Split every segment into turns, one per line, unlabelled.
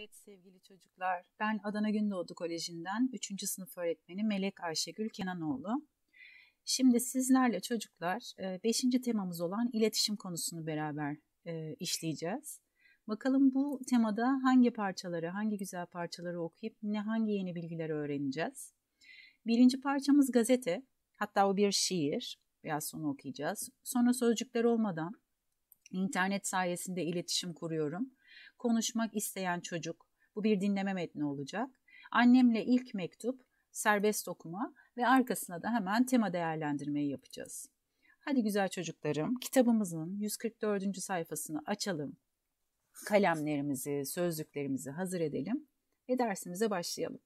Evet sevgili çocuklar, ben Adana Gündoğdu Koleji'nden 3. sınıf öğretmeni Melek Ayşegül Kenanoğlu. Şimdi sizlerle çocuklar 5. E, temamız olan iletişim konusunu beraber e, işleyeceğiz. Bakalım bu temada hangi parçaları, hangi güzel parçaları okuyup ne hangi yeni bilgileri öğreneceğiz. Birinci parçamız gazete, hatta o bir şiir. Biraz sonra okuyacağız. Sonra sözcükler olmadan internet sayesinde iletişim kuruyorum konuşmak isteyen çocuk. Bu bir dinleme metni olacak. Annemle ilk mektup, serbest okuma ve arkasına da hemen tema değerlendirmeyi yapacağız. Hadi güzel çocuklarım, kitabımızın 144. sayfasını açalım. Kalemlerimizi, sözlüklerimizi hazır edelim ve dersimize başlayalım.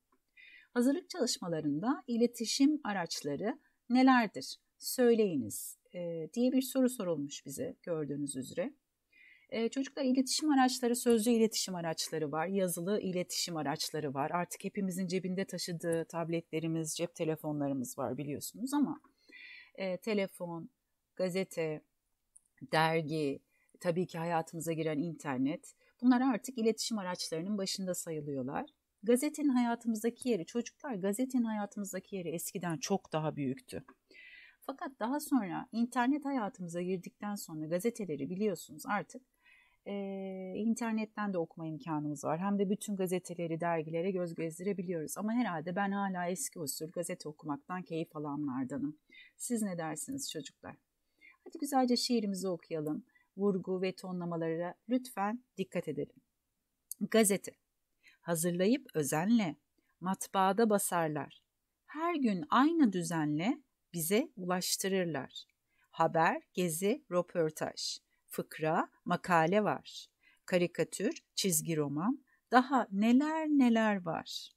Hazırlık çalışmalarında iletişim araçları nelerdir? Söyleyiniz diye bir soru sorulmuş bize gördüğünüz üzere. E, çocuklar iletişim araçları, sözlü iletişim araçları var, yazılı iletişim araçları var. Artık hepimizin cebinde taşıdığı tabletlerimiz, cep telefonlarımız var biliyorsunuz ama e, telefon, gazete, dergi, tabii ki hayatımıza giren internet bunlar artık iletişim araçlarının başında sayılıyorlar. Gazetenin hayatımızdaki yeri, çocuklar gazetenin hayatımızdaki yeri eskiden çok daha büyüktü. Fakat daha sonra internet hayatımıza girdikten sonra gazeteleri biliyorsunuz artık e, internetten de okuma imkanımız var. Hem de bütün gazeteleri, dergilere göz gezdirebiliyoruz. Ama herhalde ben hala eski usul gazete okumaktan keyif alanlardanım. Siz ne dersiniz çocuklar? Hadi güzelce şiirimizi okuyalım. Vurgu ve tonlamalara lütfen dikkat edelim. Gazete. Hazırlayıp özenle matbaada basarlar. Her gün aynı düzenle bize ulaştırırlar. Haber, gezi, röportaj fıkra, makale var. Karikatür, çizgi roman, daha neler neler var.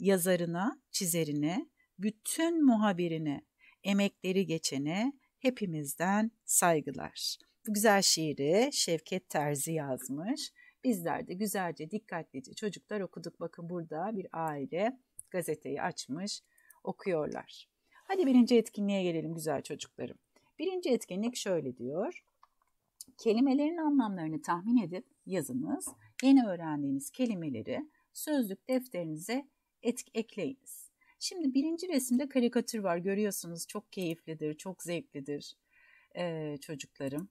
Yazarına, çizerine, bütün muhabirine, emekleri geçene hepimizden saygılar. Bu güzel şiiri Şevket Terzi yazmış. Bizler de güzelce dikkatlice çocuklar okuduk. Bakın burada bir aile gazeteyi açmış okuyorlar. Hadi birinci etkinliğe gelelim güzel çocuklarım. Birinci etkinlik şöyle diyor. Kelimelerin anlamlarını tahmin edip yazınız. Yeni öğrendiğiniz kelimeleri sözlük defterinize et, ekleyiniz. Şimdi birinci resimde karikatür var görüyorsunuz çok keyiflidir, çok zevklidir ee, çocuklarım.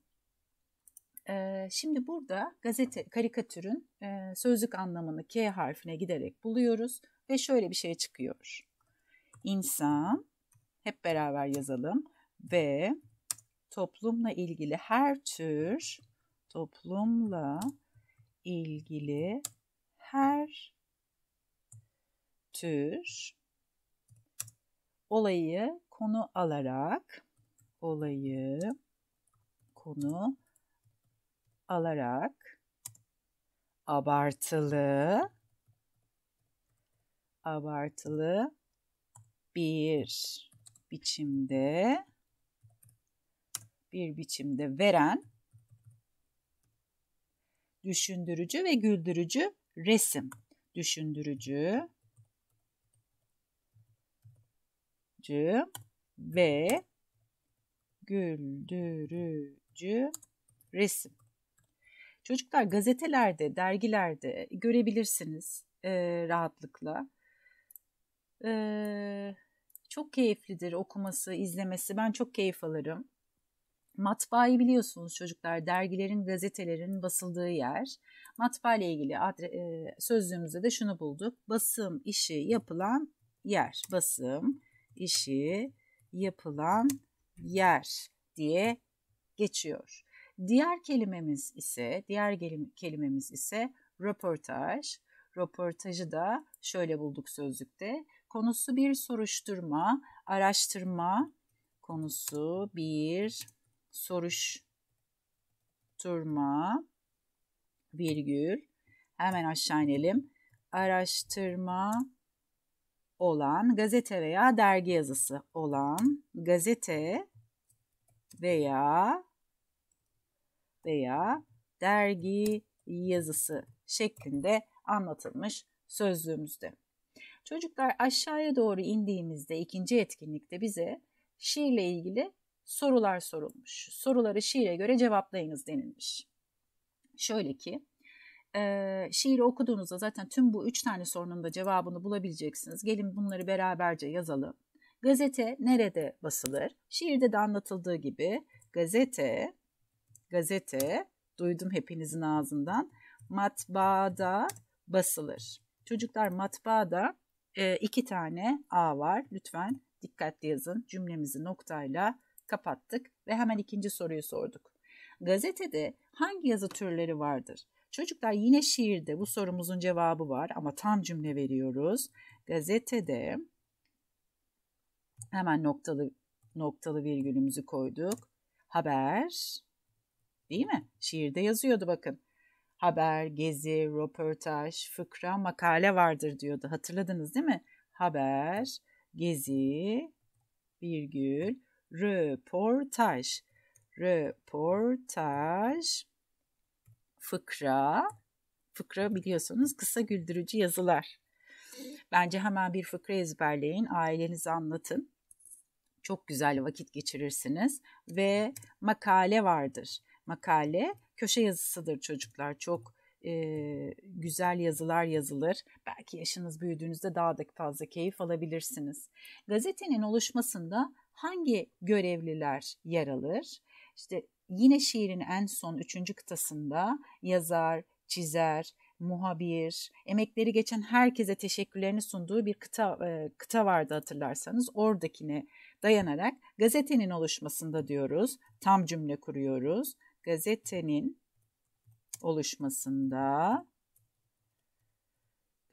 Ee, şimdi burada gazete karikatürün e, sözlük anlamını K harfine giderek buluyoruz ve şöyle bir şey çıkıyor. İnsan, hep beraber yazalım ve toplumla ilgili her tür toplumla ilgili her tür olayı konu alarak olayı konu alarak abartılı abartılı bir biçimde bir biçimde veren düşündürücü ve güldürücü resim. Düşündürücü ve güldürücü resim. Çocuklar gazetelerde, dergilerde görebilirsiniz e, rahatlıkla. E, çok keyiflidir okuması, izlemesi. Ben çok keyif alırım. Matbaayı biliyorsunuz çocuklar, dergilerin, gazetelerin basıldığı yer. Matbaa ile ilgili adre, e, sözlüğümüzde de şunu bulduk. Basım işi yapılan yer. Basım işi yapılan yer diye geçiyor. Diğer kelimemiz ise, diğer kelimemiz ise röportaj. Röportajı da şöyle bulduk sözlükte. Konusu bir soruşturma, araştırma, konusu bir soruşturma virgül hemen aşağı inelim. Araştırma olan gazete veya dergi yazısı olan gazete veya veya dergi yazısı şeklinde anlatılmış sözlüğümüzde. Çocuklar aşağıya doğru indiğimizde ikinci etkinlikte bize şiirle ilgili sorular sorulmuş. Soruları şiire göre cevaplayınız denilmiş. Şöyle ki, e, şiiri okuduğunuzda zaten tüm bu üç tane sorunun da cevabını bulabileceksiniz. Gelin bunları beraberce yazalım. Gazete nerede basılır? Şiirde de anlatıldığı gibi gazete, gazete, duydum hepinizin ağzından, matbaada basılır. Çocuklar matbaada e, iki tane A var. Lütfen dikkatli yazın. Cümlemizi noktayla kapattık ve hemen ikinci soruyu sorduk. Gazetede hangi yazı türleri vardır? Çocuklar yine şiirde bu sorumuzun cevabı var ama tam cümle veriyoruz. Gazetede hemen noktalı noktalı virgülümüzü koyduk. Haber değil mi? Şiirde yazıyordu bakın. Haber, gezi, röportaj, fıkra, makale vardır diyordu. Hatırladınız değil mi? Haber, gezi, virgül, röportaj. Röportaj, fıkra, fıkra biliyorsunuz kısa güldürücü yazılar. Bence hemen bir fıkra ezberleyin, ailenize anlatın. Çok güzel vakit geçirirsiniz ve makale vardır. Makale köşe yazısıdır çocuklar. Çok e, güzel yazılar yazılır. Belki yaşınız büyüdüğünüzde daha da fazla keyif alabilirsiniz. Gazetenin oluşmasında hangi görevliler yer alır? İşte yine şiirin en son üçüncü kıtasında yazar, çizer, muhabir, emekleri geçen herkese teşekkürlerini sunduğu bir kıta, e, kıta vardı hatırlarsanız. Oradakine dayanarak gazetenin oluşmasında diyoruz. Tam cümle kuruyoruz. Gazetenin oluşmasında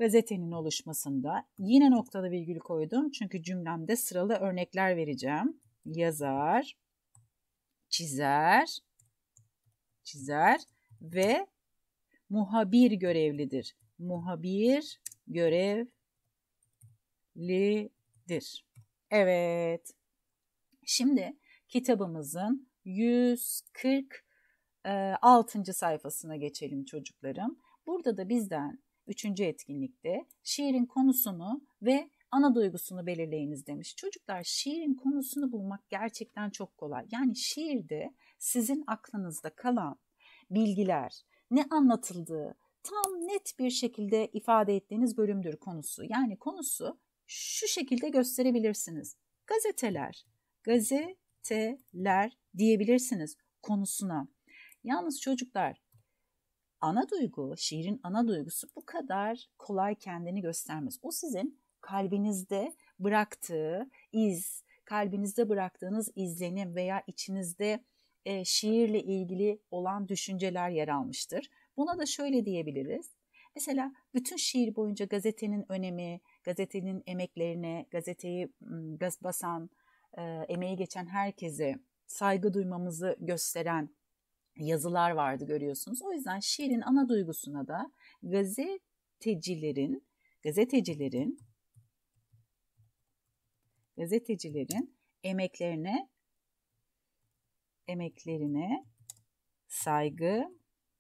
gazetenin oluşmasında yine noktalı virgül koydum. Çünkü cümlemde sıralı örnekler vereceğim. Yazar, çizer, çizer ve muhabir görevlidir. Muhabir görevlidir. Evet. Şimdi kitabımızın 146. sayfasına geçelim çocuklarım. Burada da bizden üçüncü etkinlikte şiirin konusunu ve ana duygusunu belirleyiniz demiş. Çocuklar şiirin konusunu bulmak gerçekten çok kolay. Yani şiirde sizin aklınızda kalan bilgiler, ne anlatıldığı tam net bir şekilde ifade ettiğiniz bölümdür konusu. Yani konusu şu şekilde gösterebilirsiniz. Gazeteler, gazeteler diyebilirsiniz konusuna. Yalnız çocuklar ana duygu, şiirin ana duygusu bu kadar kolay kendini göstermez. O sizin kalbinizde bıraktığı iz, kalbinizde bıraktığınız izlenim veya içinizde e, şiirle ilgili olan düşünceler yer almıştır. Buna da şöyle diyebiliriz. Mesela bütün şiir boyunca gazetenin önemi, gazetenin emeklerine, gazeteyi gaz basan, e, emeği geçen herkese saygı duymamızı gösteren yazılar vardı görüyorsunuz. O yüzden şiirin ana duygusuna da gazetecilerin, gazetecilerin gazetecilerin emeklerine emeklerine saygı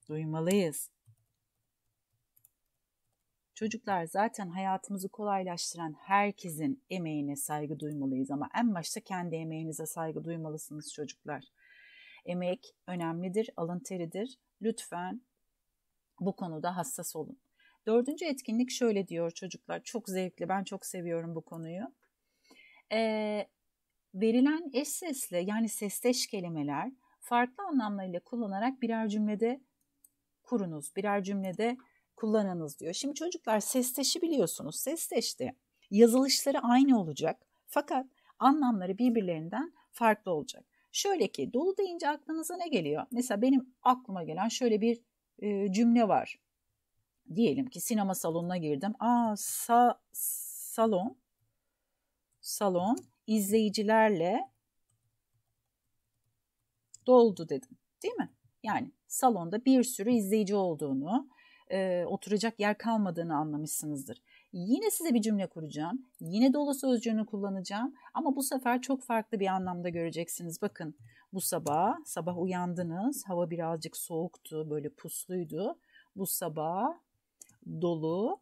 duymalıyız. Çocuklar zaten hayatımızı kolaylaştıran herkesin emeğine saygı duymalıyız ama en başta kendi emeğinize saygı duymalısınız çocuklar. Emek önemlidir, alın teridir. Lütfen bu konuda hassas olun. Dördüncü etkinlik şöyle diyor çocuklar. Çok zevkli, ben çok seviyorum bu konuyu. Ee, verilen eş sesli yani sesteş kelimeler farklı anlamlarıyla kullanarak birer cümlede kurunuz, birer cümlede kullanınız diyor. Şimdi çocuklar sesteşi biliyorsunuz. Sesteşte yazılışları aynı olacak fakat anlamları birbirlerinden farklı olacak. Şöyle ki dolu deyince aklınıza ne geliyor? Mesela benim aklıma gelen şöyle bir e, cümle var. Diyelim ki sinema salonuna girdim. Aa sa, salon salon izleyicilerle doldu dedim. Değil mi? Yani salonda bir sürü izleyici olduğunu, e, oturacak yer kalmadığını anlamışsınızdır. Yine size bir cümle kuracağım. Yine dolu sözcüğünü kullanacağım ama bu sefer çok farklı bir anlamda göreceksiniz. Bakın bu sabah, sabah uyandınız. Hava birazcık soğuktu, böyle pusluydu. Bu sabah dolu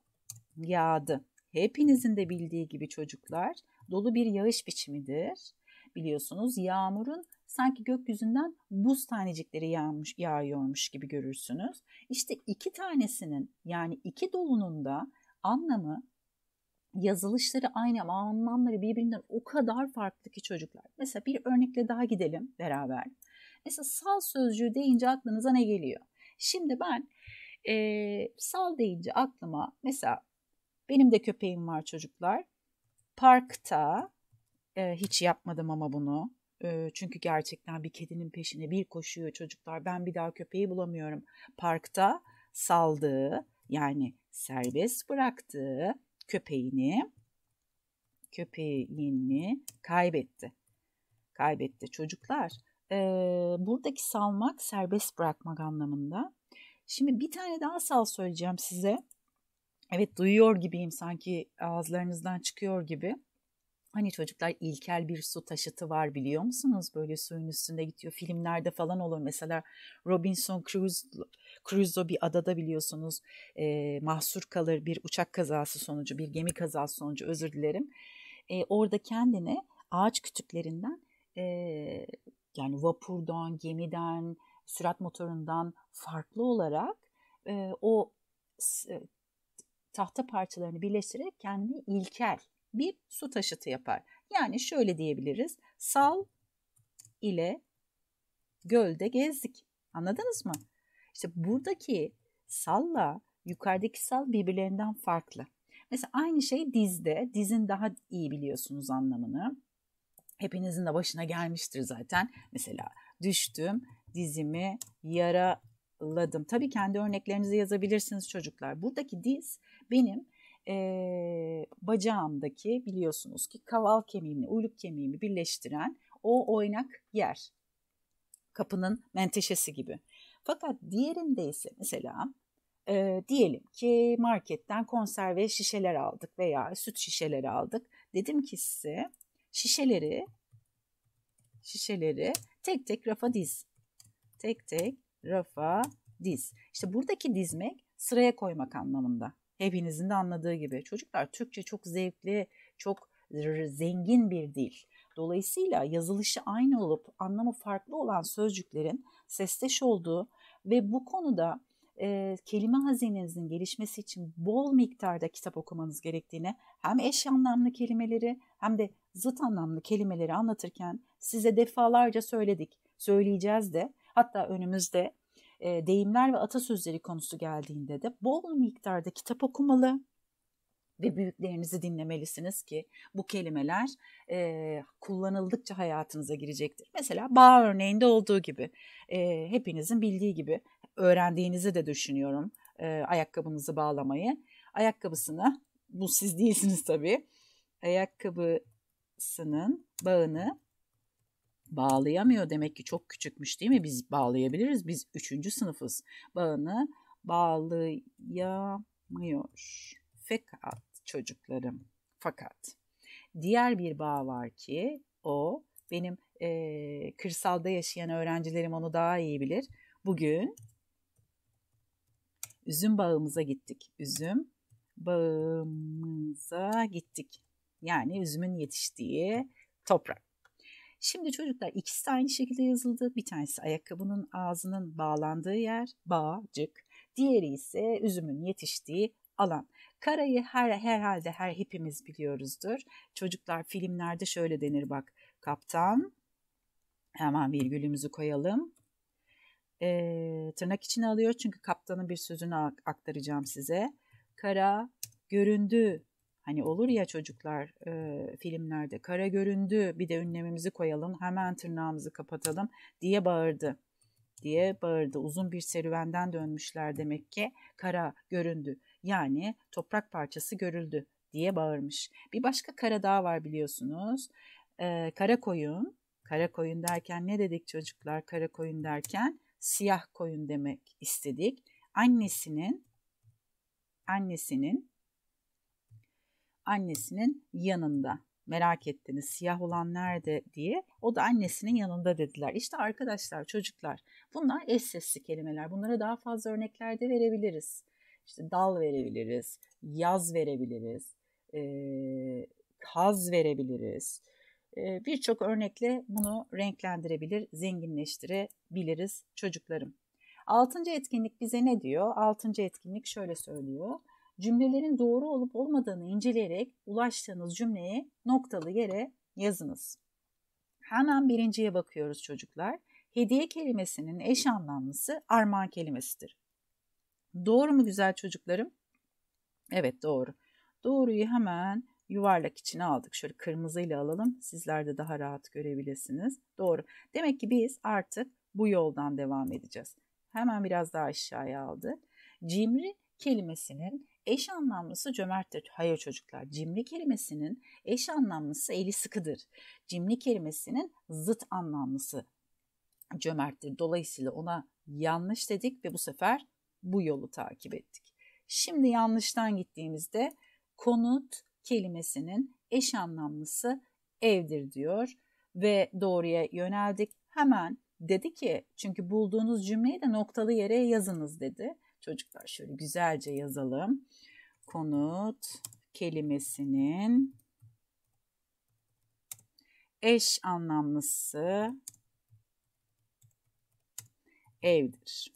yağdı. Hepinizin de bildiği gibi çocuklar dolu bir yağış biçimidir. Biliyorsunuz yağmurun sanki gökyüzünden buz tanecikleri yağmış, yağıyormuş gibi görürsünüz. İşte iki tanesinin yani iki dolunun da anlamı yazılışları aynı ama anlamları birbirinden o kadar farklı ki çocuklar. Mesela bir örnekle daha gidelim beraber. Mesela sal sözcüğü deyince aklınıza ne geliyor? Şimdi ben e, sal deyince aklıma mesela benim de köpeğim var çocuklar. Parkta e, hiç yapmadım ama bunu. E, çünkü gerçekten bir kedinin peşine bir koşuyor çocuklar. Ben bir daha köpeği bulamıyorum. Parkta saldığı yani serbest bıraktığı köpeğini köpeğini kaybetti. Kaybetti çocuklar. E, buradaki salmak serbest bırakmak anlamında. Şimdi bir tane daha sal söyleyeceğim size. Evet duyuyor gibiyim sanki ağızlarınızdan çıkıyor gibi. Hani çocuklar ilkel bir su taşıtı var biliyor musunuz? Böyle suyun üstünde gidiyor. Filmlerde falan olur. Mesela Robinson Crusoe, bir adada biliyorsunuz e, mahsur kalır bir uçak kazası sonucu, bir gemi kazası sonucu özür dilerim. E, orada kendini ağaç kütüklerinden e, yani vapurdan, gemiden, sürat motorundan farklı olarak e, o e, tahta parçalarını birleştirerek kendini ilkel bir su taşıtı yapar. Yani şöyle diyebiliriz. Sal ile gölde gezdik. Anladınız mı? İşte buradaki salla yukarıdaki sal birbirlerinden farklı. Mesela aynı şey dizde. Dizin daha iyi biliyorsunuz anlamını. Hepinizin de başına gelmiştir zaten. Mesela düştüm, dizimi yaraladım. Tabii kendi örneklerinizi yazabilirsiniz çocuklar. Buradaki diz benim e, bacağımdaki biliyorsunuz ki kaval kemiğimle uyluk kemiğimi birleştiren o oynak yer. Kapının menteşesi gibi. Fakat diğerinde ise mesela e, diyelim ki marketten konserve şişeler aldık veya süt şişeleri aldık. Dedim ki size şişeleri şişeleri tek tek rafa diz. Tek tek rafa diz. İşte buradaki dizmek sıraya koymak anlamında. Hepinizin de anladığı gibi. Çocuklar Türkçe çok zevkli, çok zengin bir dil. Dolayısıyla yazılışı aynı olup anlamı farklı olan sözcüklerin sesteş olduğu ve bu konuda e, kelime hazinenizin gelişmesi için bol miktarda kitap okumanız gerektiğini hem eş anlamlı kelimeleri hem de zıt anlamlı kelimeleri anlatırken size defalarca söyledik. Söyleyeceğiz de hatta önümüzde e, deyimler ve atasözleri konusu geldiğinde de bol miktarda kitap okumalı ve büyüklerinizi dinlemelisiniz ki bu kelimeler e, kullanıldıkça hayatınıza girecektir. Mesela bağ örneğinde olduğu gibi e, hepinizin bildiği gibi öğrendiğinizi de düşünüyorum e, ayakkabınızı bağlamayı. Ayakkabısını bu siz değilsiniz tabii. Ayakkabısının bağını bağlayamıyor demek ki çok küçükmüş değil mi? Biz bağlayabiliriz. Biz üçüncü sınıfız. Bağını bağlayamıyor. Fakat çocuklarım fakat diğer bir bağ var ki o benim e, kırsalda yaşayan öğrencilerim onu daha iyi bilir. Bugün üzüm bağımıza gittik. Üzüm bağımıza gittik. Yani üzümün yetiştiği toprak. Şimdi çocuklar ikisi de aynı şekilde yazıldı. Bir tanesi ayakkabının ağzının bağlandığı yer, bağcık. Diğeri ise üzümün yetiştiği alan. Karayı her herhalde her hepimiz biliyoruzdur. Çocuklar filmlerde şöyle denir bak. Kaptan hemen virgülümüzü koyalım. E, tırnak içine alıyor çünkü kaptanın bir sözünü aktaracağım size. Kara göründü Hani olur ya çocuklar e, filmlerde kara göründü bir de ünlemimizi koyalım hemen tırnağımızı kapatalım diye bağırdı diye bağırdı. Uzun bir serüvenden dönmüşler demek ki kara göründü yani toprak parçası görüldü diye bağırmış. Bir başka kara daha var biliyorsunuz. E, kara koyun. Kara koyun derken ne dedik çocuklar? Kara koyun derken siyah koyun demek istedik. Annesinin annesinin annesinin yanında. Merak ettiniz siyah olan nerede diye. O da annesinin yanında dediler. İşte arkadaşlar çocuklar bunlar eş sesli kelimeler. Bunlara daha fazla örnekler de verebiliriz. İşte dal verebiliriz, yaz verebiliriz, e, kaz verebiliriz, e, birçok örnekle bunu renklendirebilir, zenginleştirebiliriz çocuklarım. Altıncı etkinlik bize ne diyor? Altıncı etkinlik şöyle söylüyor. Cümlelerin doğru olup olmadığını inceleyerek ulaştığınız cümleye noktalı yere yazınız. Hemen birinciye bakıyoruz çocuklar. Hediye kelimesinin eş anlamlısı armağan kelimesidir. Doğru mu güzel çocuklarım? Evet doğru. Doğruyu hemen yuvarlak içine aldık. Şöyle kırmızıyla alalım. Sizler de daha rahat görebilirsiniz. Doğru. Demek ki biz artık bu yoldan devam edeceğiz. Hemen biraz daha aşağıya aldık. Cimri kelimesinin eş anlamlısı cömerttir. Hayır çocuklar, cimri kelimesinin eş anlamlısı eli sıkıdır. Cimri kelimesinin zıt anlamlısı cömerttir. Dolayısıyla ona yanlış dedik ve bu sefer bu yolu takip ettik. Şimdi yanlıştan gittiğimizde konut kelimesinin eş anlamlısı evdir diyor ve doğruya yöneldik. Hemen dedi ki çünkü bulduğunuz cümleyi de noktalı yere yazınız dedi. Çocuklar şöyle güzelce yazalım. Konut kelimesinin eş anlamlısı evdir.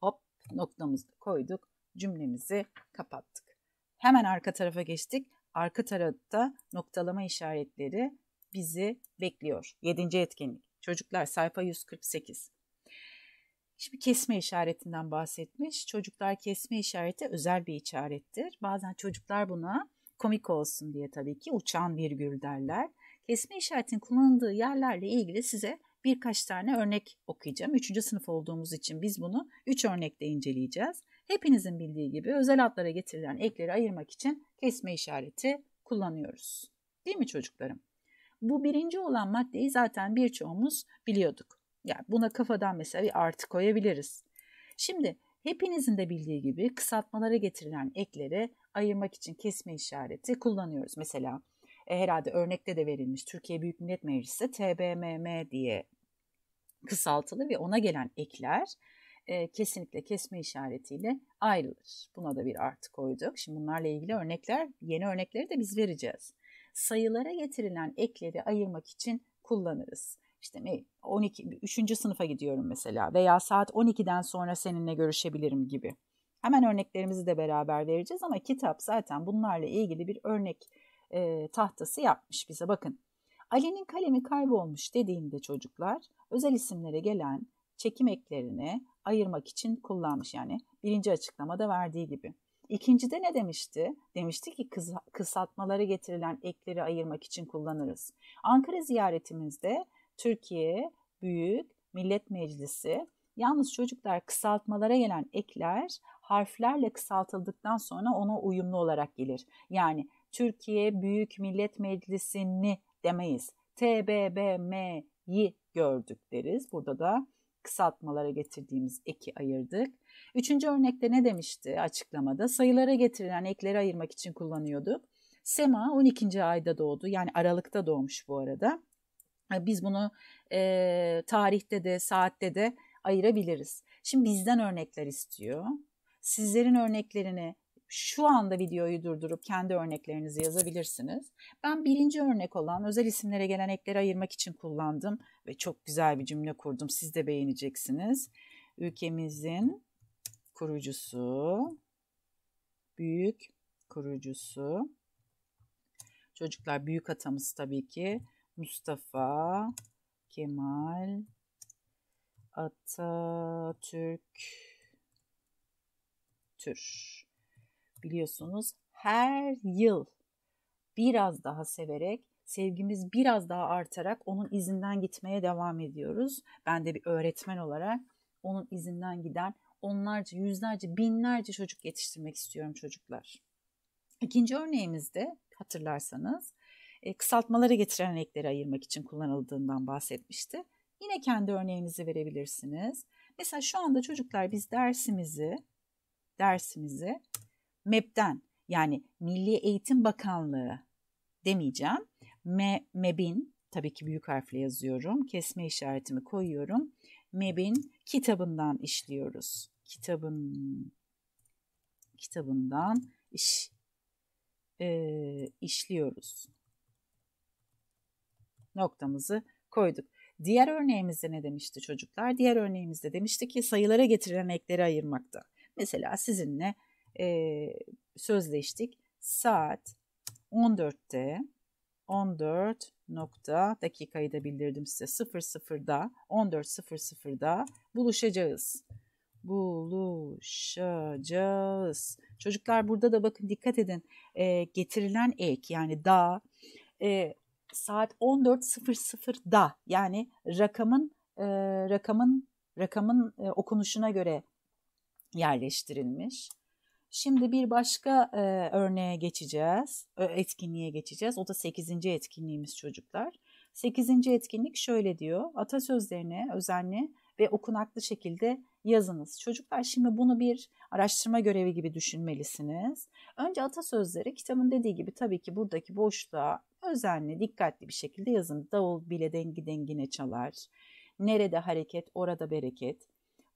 Hop noktamızı koyduk. Cümlemizi kapattık. Hemen arka tarafa geçtik. Arka tarafta noktalama işaretleri bizi bekliyor. Yedinci etkinlik. Çocuklar sayfa 148. Şimdi kesme işaretinden bahsetmiş. Çocuklar kesme işareti özel bir işarettir. Bazen çocuklar buna komik olsun diye tabii ki uçan virgül derler. Kesme işaretinin kullanıldığı yerlerle ilgili size birkaç tane örnek okuyacağım. Üçüncü sınıf olduğumuz için biz bunu üç örnekte inceleyeceğiz. Hepinizin bildiği gibi özel adlara getirilen ekleri ayırmak için kesme işareti kullanıyoruz. Değil mi çocuklarım? Bu birinci olan maddeyi zaten birçoğumuz biliyorduk. Yani buna kafadan mesela bir artı koyabiliriz. Şimdi hepinizin de bildiği gibi kısaltmalara getirilen ekleri ayırmak için kesme işareti kullanıyoruz. Mesela e, herhalde örnekte de verilmiş Türkiye Büyük Millet Meclisi TBMM diye kısaltılı ve ona gelen ekler e, kesinlikle kesme işaretiyle ayrılır. Buna da bir artı koyduk. Şimdi bunlarla ilgili örnekler, yeni örnekleri de biz vereceğiz. Sayılara getirilen ekleri ayırmak için kullanırız. İşte 12 3. sınıfa gidiyorum mesela veya saat 12'den sonra seninle görüşebilirim gibi. Hemen örneklerimizi de beraber vereceğiz ama kitap zaten bunlarla ilgili bir örnek e, tahtası yapmış bize. Bakın Ali'nin kalemi kaybolmuş dediğinde çocuklar özel isimlere gelen çekim eklerini ayırmak için kullanmış. Yani birinci açıklamada verdiği gibi. İkincide ne demişti? Demişti ki kısaltmaları getirilen ekleri ayırmak için kullanırız. Ankara ziyaretimizde Türkiye Büyük Millet Meclisi yalnız çocuklar kısaltmalara gelen ekler harflerle kısaltıldıktan sonra ona uyumlu olarak gelir. Yani Türkiye Büyük Millet Meclisi'ni demeyiz. TBBM'yi gördük deriz. Burada da kısaltmalara getirdiğimiz eki ayırdık. Üçüncü örnekte ne demişti açıklamada? Sayılara getirilen ekleri ayırmak için kullanıyorduk. Sema 12. ayda doğdu. Yani Aralık'ta doğmuş bu arada. Biz bunu e, tarihte de saatte de ayırabiliriz. Şimdi bizden örnekler istiyor. Sizlerin örneklerini şu anda videoyu durdurup kendi örneklerinizi yazabilirsiniz. Ben birinci örnek olan özel isimlere gelen ekleri ayırmak için kullandım ve çok güzel bir cümle kurdum. Siz de beğeneceksiniz. Ülkemizin kurucusu, büyük kurucusu, çocuklar büyük atamız tabii ki Mustafa Kemal Atatürk Tür biliyorsunuz her yıl biraz daha severek, sevgimiz biraz daha artarak onun izinden gitmeye devam ediyoruz. Ben de bir öğretmen olarak onun izinden giden onlarca, yüzlerce, binlerce çocuk yetiştirmek istiyorum çocuklar. İkinci örneğimizde hatırlarsanız kısaltmaları getiren ekleri ayırmak için kullanıldığından bahsetmişti. Yine kendi örneğinizi verebilirsiniz. Mesela şu anda çocuklar biz dersimizi dersimizi MEB'den yani Milli Eğitim Bakanlığı demeyeceğim. Me, MEB'in tabii ki büyük harfle yazıyorum. Kesme işaretimi koyuyorum. MEB'in kitabından işliyoruz. Kitabın kitabından iş e, işliyoruz. Noktamızı koyduk. Diğer örneğimizde ne demişti çocuklar? Diğer örneğimizde demişti ki sayılara getirilen ekleri ayırmakta. Mesela sizinle e, sözleştik. Saat 14'te 14 nokta dakikayı da bildirdim size 00'da 14.00'da buluşacağız. Buluşacağız. Çocuklar burada da bakın dikkat edin e, getirilen ek yani da e, saat 14.00'da yani rakamın e, rakamın rakamın e, okunuşuna göre yerleştirilmiş. Şimdi bir başka e, örneğe geçeceğiz, etkinliğe geçeceğiz. O da 8. etkinliğimiz çocuklar. 8. etkinlik şöyle diyor, atasözlerini özenli ve okunaklı şekilde yazınız. Çocuklar şimdi bunu bir araştırma görevi gibi düşünmelisiniz. Önce atasözleri kitabın dediği gibi tabii ki buradaki boşluğa özenli, dikkatli bir şekilde yazın. Davul bile dengi dengine çalar. Nerede hareket, orada bereket.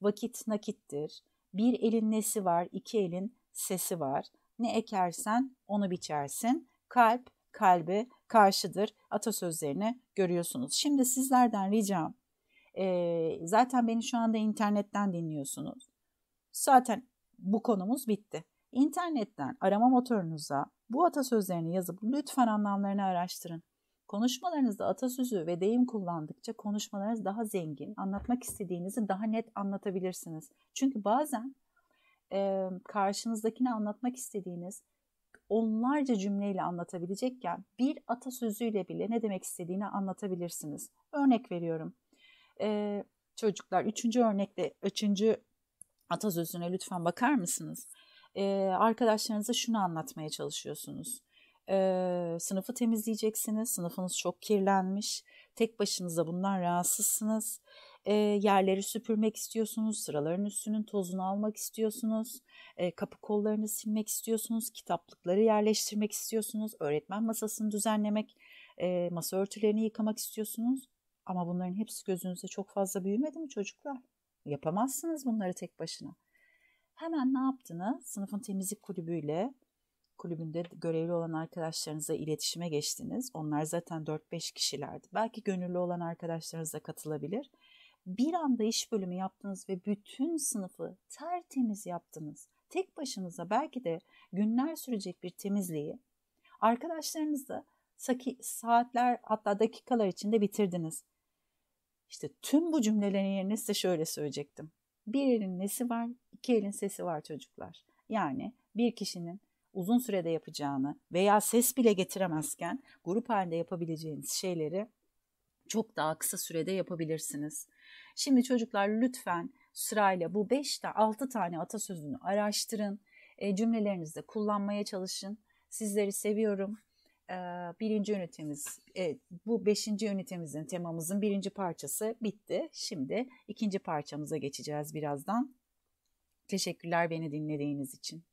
Vakit nakittir. Bir elin nesi var, iki elin sesi var. Ne ekersen onu biçersin. Kalp kalbe karşıdır atasözlerini görüyorsunuz. Şimdi sizlerden ricam e, zaten beni şu anda internetten dinliyorsunuz. Zaten bu konumuz bitti. İnternetten arama motorunuza bu atasözlerini yazıp lütfen anlamlarını araştırın. Konuşmalarınızda atasözü ve deyim kullandıkça konuşmalarınız daha zengin, anlatmak istediğinizi daha net anlatabilirsiniz. Çünkü bazen e, karşınızdakine anlatmak istediğiniz onlarca cümleyle anlatabilecekken bir atasözüyle bile ne demek istediğini anlatabilirsiniz. Örnek veriyorum. E, çocuklar üçüncü örnekte üçüncü atasözüne lütfen bakar mısınız? E, arkadaşlarınıza şunu anlatmaya çalışıyorsunuz. E, sınıfı temizleyeceksiniz. Sınıfınız çok kirlenmiş. Tek başınıza bundan rahatsızsınız e, yerleri süpürmek istiyorsunuz, sıraların üstünün tozunu almak istiyorsunuz, e, kapı kollarını silmek istiyorsunuz, kitaplıkları yerleştirmek istiyorsunuz, öğretmen masasını düzenlemek, e, masa örtülerini yıkamak istiyorsunuz. Ama bunların hepsi gözünüzde çok fazla büyümedi mi çocuklar? Yapamazsınız bunları tek başına. Hemen ne yaptınız? Sınıfın temizlik kulübüyle kulübünde görevli olan arkadaşlarınıza iletişime geçtiniz. Onlar zaten 4-5 kişilerdi. Belki gönüllü olan arkadaşlarınız da katılabilir bir anda iş bölümü yaptınız ve bütün sınıfı tertemiz yaptınız. Tek başınıza belki de günler sürecek bir temizliği arkadaşlarınızla saatler hatta dakikalar içinde bitirdiniz. İşte tüm bu cümlelerin yerine size şöyle söyleyecektim. Bir elin nesi var, iki elin sesi var çocuklar. Yani bir kişinin uzun sürede yapacağını veya ses bile getiremezken grup halinde yapabileceğiniz şeyleri çok daha kısa sürede yapabilirsiniz. Şimdi çocuklar lütfen sırayla bu 5 6 tane atasözünü araştırın. E, cümlelerinizde kullanmaya çalışın. Sizleri seviyorum. E, birinci ünitemiz, e, bu beşinci ünitemizin, temamızın birinci parçası bitti. Şimdi ikinci parçamıza geçeceğiz birazdan. Teşekkürler beni dinlediğiniz için.